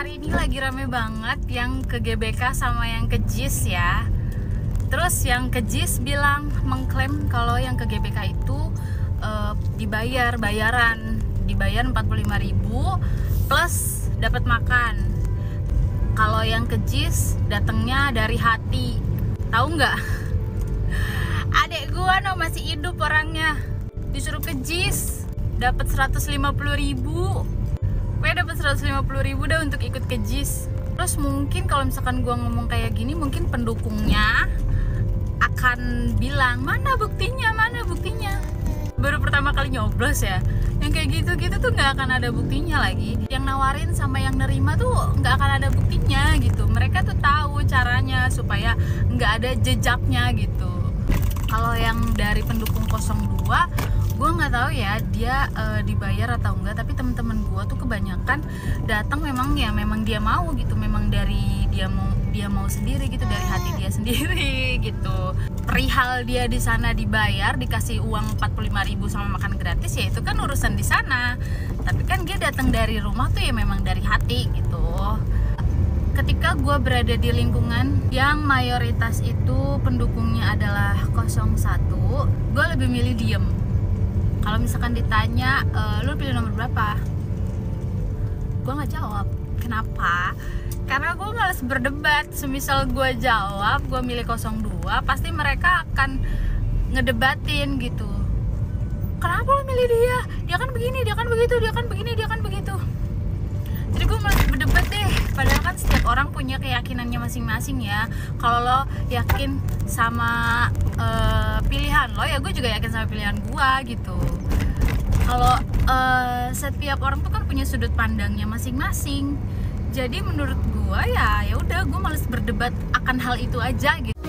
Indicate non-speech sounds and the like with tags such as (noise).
hari ini lagi rame banget yang ke GBK sama yang ke JIS ya. Terus yang ke JIS bilang mengklaim kalau yang ke GBK itu uh, dibayar bayaran. Dibayar 45.000 plus dapat makan. Kalau yang ke JIS datangnya dari hati. Tahu nggak? (laughs) Adek gua no masih hidup orangnya. Disuruh ke JIS dapat 150.000 gue dapat 150 ribu dah untuk ikut ke JIS. Terus mungkin kalau misalkan gue ngomong kayak gini mungkin pendukungnya akan bilang mana buktinya? Mana buktinya? Baru pertama kali nyoblos ya. Yang kayak gitu-gitu tuh nggak akan ada buktinya lagi. Yang nawarin sama yang nerima tuh nggak akan ada buktinya gitu. Mereka tuh tahu caranya supaya nggak ada jejaknya gitu. Kalau yang dari pendukung 02 gue nggak tahu ya dia uh, dibayar atau enggak tapi teman-teman gue tuh kebanyakan datang memang ya memang dia mau gitu memang dari dia mau dia mau sendiri gitu dari hati dia (laughs) sendiri gitu. Perihal dia di sana dibayar dikasih uang 45.000 sama makan gratis ya itu kan urusan di sana. Tapi kan dia datang dari rumah tuh ya memang dari hati gitu. Ketika gue berada di lingkungan yang mayoritas itu pendukungnya adalah 01 gue lebih milih diem. Kalau misalkan ditanya e, lu pilih nomor berapa gue nggak jawab. Kenapa? Karena gue males berdebat. Semisal gue jawab gue milih 02 pasti mereka akan ngedebatin gitu. Kenapa lu milih dia? Dia kan begini dia kan begitu dia kan begini dia kan begitu. Jadi gue males berdebat deh. Padahal kan setiap orang punya keyakinannya masing-masing ya. Kalau lo yakin sama uh, pilihan lo ya gue juga yakin sama pilihan gue gitu. Kalau setiap orang tuh kan punya sudut pandangnya masing-masing. Jadi menurut gue ya ya udah gue males berdebat akan hal itu aja gitu